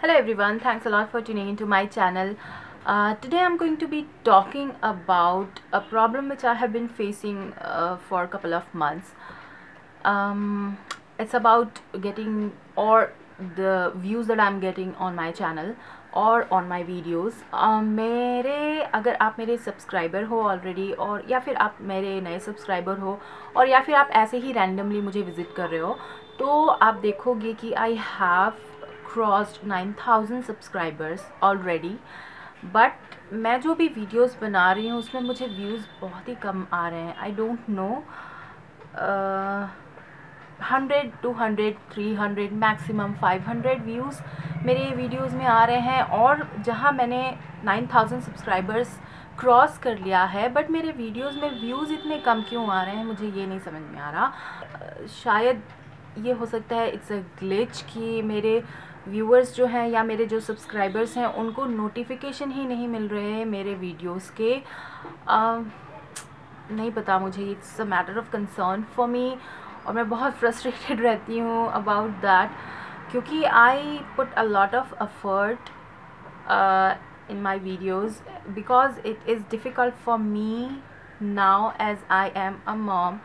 Hello everyone, thanks a lot for tuning into my channel. Uh, today I'm going to be talking about a problem which I have been facing uh, for a couple of months. Um, it's about getting or the views that I'm getting on my channel और on my videos मेरे अगर आप मेरे subscriber हो already और या फिर आप मेरे नए सब्सक्राइबर हो और या फिर आप ऐसे ही रैंडमली मुझे विज़िट कर रहे हो तो आप देखोगे कि I have nine thousand subscribers already but मैं जो भी वीडियोस बना रही हूँ, उसमें मुझे व्यूज़ बहुत ही कम आ रहे हैं। I don't know hundred two hundred three hundred maximum five hundred views मेरे वीडियोस में आ रहे हैं। और जहाँ मैंने नाइन थाउज़ेंड सब्सक्राइबर्स क्रॉस कर लिया है बट मेरे वीडियोस में व्यूज़ इतने कम क्यों आ रहे हैं, मुझे ये नहीं समझ में आ रहा। शायद ये हो सकता है इट्स अ ग्लिच कि मेरे व्यूअर्स जो हैं या मेरे जो सब्सक्राइबर्स हैं उनको नोटिफिकेशन ही नहीं मिल रहे हैं मेरे वीडियोस के। आ, नहीं पता मुझे it's a matter of concern for me और मैं बहुत फ्रस्ट्रेटेड रहती हूँ अबाउट दैट क्योंकि I put a lot of effort in my videos because it is difficult for me now as I am a mom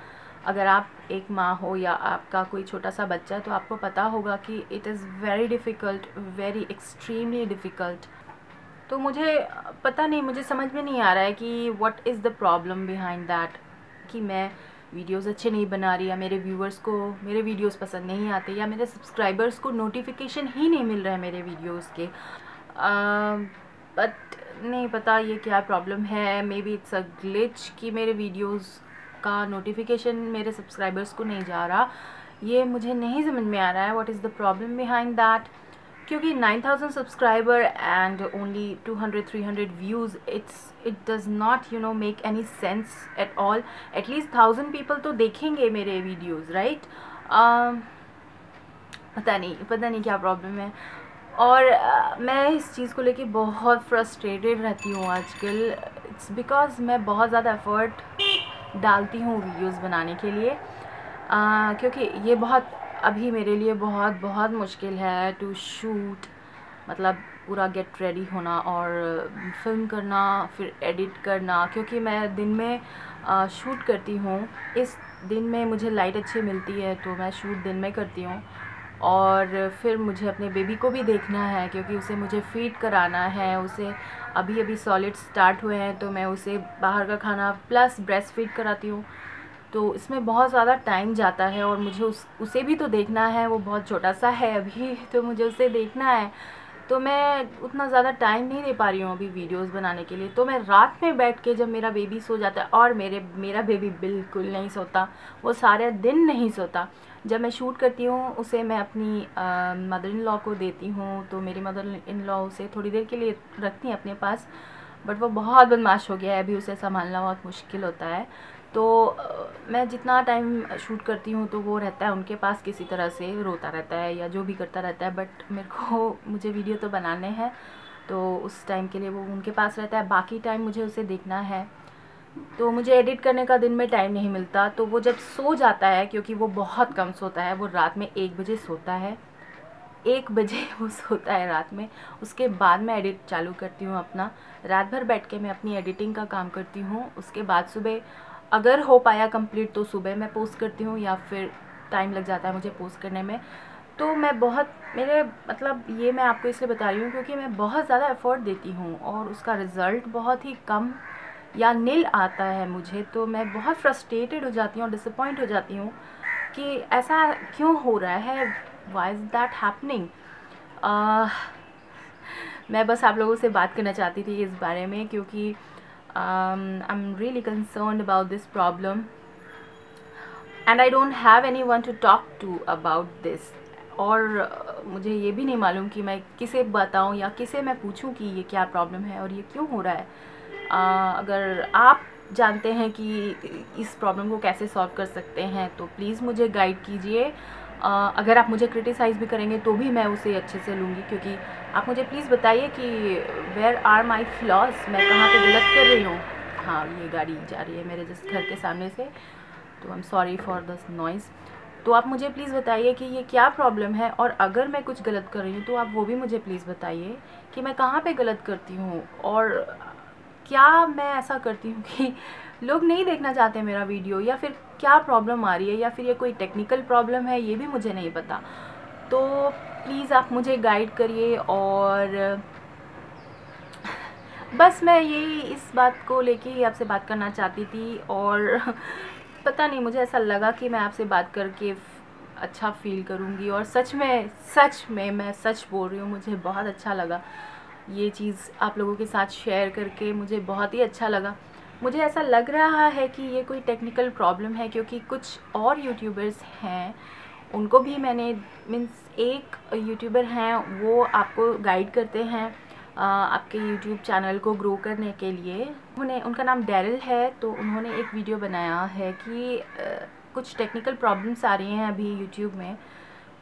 अगर आप एक माँ हो या आपका कोई छोटा सा बच्चा है तो आपको पता होगा कि it is very difficult very extremely difficult तो मुझे पता नहीं मुझे समझ में नहीं आ रहा है कि what is the problem behind that कि मैं वीडियोस अच्छे नहीं बना रही या मेरे व्यूवर्स को मेरे वीडियोस पसंद नहीं आते या मेरे सब्सक्राइबर्स को नोटिफिकेशन ही नहीं मिल रहा है मेरे वीडियोस के। बट uh, नहीं पता ये क्या प्रॉब्लम है maybe it's a glitch कि मेरे वीडियोस का नोटिफिकेशन मेरे सब्सक्राइबर्स को नहीं जा रहा। ये मुझे नहीं समझ में आ रहा है what is the problem behind that क्योंकि 9000 subscriber and only 200 300 views it's it does not you know make any sense at all at least thousand people तो देखेंगे मेरे वीडियोज़ राइट right? uh, पता नहीं पता नहीं क्या प्रॉब्लम है। और uh, मैं इस चीज़ को लेके बहुत फ्रस्ट्रेटेड रहती हूँ आजकल। इट्स बिकॉज़ मैं बहुत ज़्यादा एफ़र्ट डालती हूँ वीडियोस बनाने के लिए। uh, क्योंकि ये बहुत अभी मेरे लिए बहुत बहुत मुश्किल है टू शूट मतलब पूरा गेट रेडी होना और फ़िल्म करना फिर एडिट करना। क्योंकि मैं दिन में आ, शूट करती हूँ। इस दिन में मुझे लाइट अच्छी मिलती है तो मैं शूट दिन में करती हूँ। और फिर मुझे अपने बेबी को भी देखना है, क्योंकि उसे मुझे फ़ीड कराना है, उसे अभी अभी सॉलिड स्टार्ट हुए हैं तो मैं उसे बाहर का खाना प्लस ब्रेस्ट फ़ीड कराती हूँ। तो इसमें बहुत ज़्यादा टाइम जाता है और मुझे उस, उसे भी तो देखना है, वो बहुत छोटा सा है अभी तो मुझे उसे देखना है। तो मैं उतना ज़्यादा टाइम नहीं दे पा रही हूँ अभी वीडियोस बनाने के लिए। तो मैं रात में बैठ के जब मेरा बेबी सो जाता है और मेरे, मेरा बेबी बिल्कुल नहीं सोता, वो सारे दिन नहीं सोता। जब मैं शूट करती हूँ, उसे मैं अपनी मदर इन लॉ को देती हूँ तो मेरी मदर इन लॉ उसे थोड़ी देर के लिए रखती हैं अपने पास बट वो बहुत बदमाश हो गया है। अभी उसे संभालना बहुत मुश्किल होता है। तो मैं जितना टाइम शूट करती हूँ तो वो रहता है उनके पास किसी तरह से रोता रहता है या जो भी करता रहता है बट मेरे को मुझे वीडियो तो बनाने हैं तो उस टाइम के लिए वो उनके पास रहता है। बाकी टाइम मुझे उसे देखना है। तो मुझे एडिट करने का दिन में टाइम नहीं मिलता तो वो जब सो जाता है, क्योंकि वो बहुत कम सोता है, वो रात में एक बजे सोता है। एक बजे वो सोता है रात में। उसके बाद मैं एडिट चालू करती हूँ अपना। रात भर बैठ के मैं अपनी एडिटिंग का काम करती हूँ। उसके बाद सुबह अगर हो पाया कंप्लीट तो सुबह मैं पोस्ट करती हूँ या फिर टाइम लग जाता है मुझे पोस्ट करने में। तो मैं बहुत, मेरे मतलब ये मैं आपको इसलिए बता रही हूँ क्योंकि मैं बहुत ज़्यादा एफ़र्ट देती हूँ और उसका रिज़ल्ट बहुत ही कम या नील आता है मुझे तो मैं बहुत फ्रस्ट्रेटेड हो जाती हूँ और डिसअपॉइंट हो जाती हूँ कि ऐसा क्यों हो रहा है? वाई इज़ दैट हैपनिंग मैं बस आप लोगों से बात करना चाहती थी इस बारे में क्योंकि um, I'm really concerned about this problem. And I don't have anyone to talk to about this. और uh, मुझे ये भी नहीं मालूम कि मैं किसे बताऊँ या किसे मैं पूछूँ कि ये क्या प्रॉब्लम है और ये क्यों हो रहा है। Uh, अगर आप जानते हैं कि इस प्रॉब्लम को कैसे सॉल्व कर सकते हैं तो प्लीज़ मुझे गाइड कीजिए। अगर आप मुझे क्रिटिसाइज़ भी करेंगे तो भी मैं उसे अच्छे से लूँगी क्योंकि आप मुझे प्लीज़ बताइए कि वेयर आर माई फ्लॉस मैं कहाँ पे गलत कर रही हूँ? हाँ ये गाड़ी जा रही है मेरे जस्ट घर के सामने से। तो I am sorry for the noise तो आप मुझे प्लीज़ बताइए कि ये क्या प्रॉब्लम है? और अगर मैं कुछ गलत कर रही हूँ तो आप वो भी मुझे प्लीज़ बताइए कि मैं कहाँ पे गलत करती हूँ? और क्या मैं ऐसा करती हूँ कि लोग नहीं देखना चाहते मेरा वीडियो? या फिर क्या प्रॉब्लम आ रही है? या फिर ये कोई टेक्निकल प्रॉब्लम है? ये भी मुझे नहीं पता। तो प्लीज़ आप मुझे गाइड करिए और, बस मैं यही इस बात को लेके आपसे बात करना चाहती थी और पता नहीं, मुझे ऐसा लगा कि मैं आपसे बात करके अच्छा फील करूँगी और सच में सच में मैं सच बोल रही हूँ, मुझे बहुत अच्छा लगा। ये चीज़ आप लोगों के साथ शेयर करके मुझे बहुत ही अच्छा लगा। मुझे ऐसा लग रहा है कि ये कोई टेक्निकल प्रॉब्लम है, क्योंकि कुछ और यूट्यूबर्स हैं उनको भी मैंने, मीन्स एक यूट्यूबर हैं, वो आपको गाइड करते हैं आपके यूट्यूब चैनल को ग्रो करने के लिए। उन्होंने उनका नाम डेरिल है तो उन्होंने एक वीडियो बनाया है कि कुछ टेक्निकल प्रॉब्लम्स आ रही हैं अभी यूट्यूब में।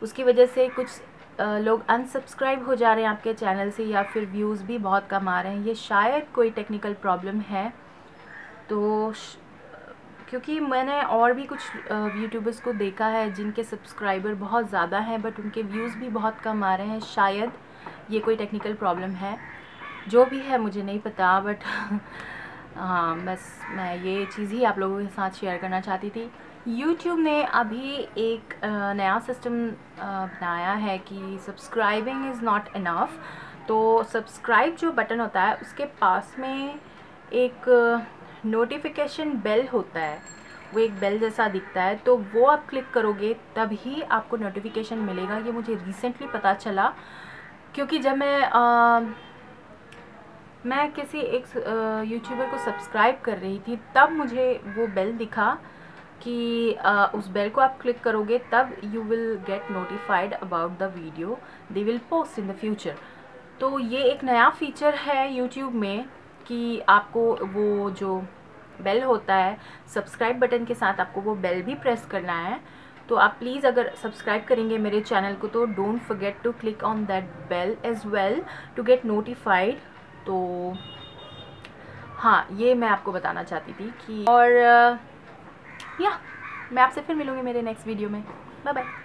उसकी वजह से कुछ लोग अनसब्सक्राइब हो जा रहे हैं आपके चैनल से या फिर व्यूज़ भी बहुत कम आ रहे हैं। ये शायद कोई टेक्निकल प्रॉब्लम है। तो क्योंकि मैंने और भी कुछ यूट्यूबर्स को देखा है जिनके सब्सक्राइबर बहुत ज़्यादा हैं बट उनके व्यूज़ भी बहुत कम आ रहे हैं। शायद ये कोई टेक्निकल प्रॉब्लम है। जो भी है, मुझे नहीं पता बट हाँ बस मैं ये चीज़ ही आप लोगों के साथ शेयर करना चाहती थी। यूट्यूब ने अभी एक नया सिस्टम बनाया है कि सब्सक्राइबिंग इज़ नॉट इनफ तो सब्सक्राइब जो बटन होता है, उसके पास में एक नोटिफिकेशन बेल होता है वो एक बेल जैसा दिखता है तो वो आप क्लिक करोगे तभी आपको नोटिफिकेशन मिलेगा। ये मुझे रिसेंटली पता चला क्योंकि जब मैं आ, मैं किसी एक यूट्यूबर को सब्सक्राइब कर रही थी तब मुझे वो बेल दिखा कि आ, उस बेल को आप क्लिक करोगे तब you will get notified about the video they will post in the future तो ये एक नया फीचर है यूट्यूब में कि आपको वो जो बेल होता है सब्सक्राइब बटन के साथ आपको वो बेल भी प्रेस करना है। तो आप प्लीज़ अगर सब्सक्राइब करेंगे मेरे चैनल को तो don't forget to click on that bell as well to get notified तो हाँ ये मैं आपको बताना चाहती थी कि और, या, मैं आपसे फिर मिलूँगी मेरे नेक्स्ट वीडियो में। Bye bye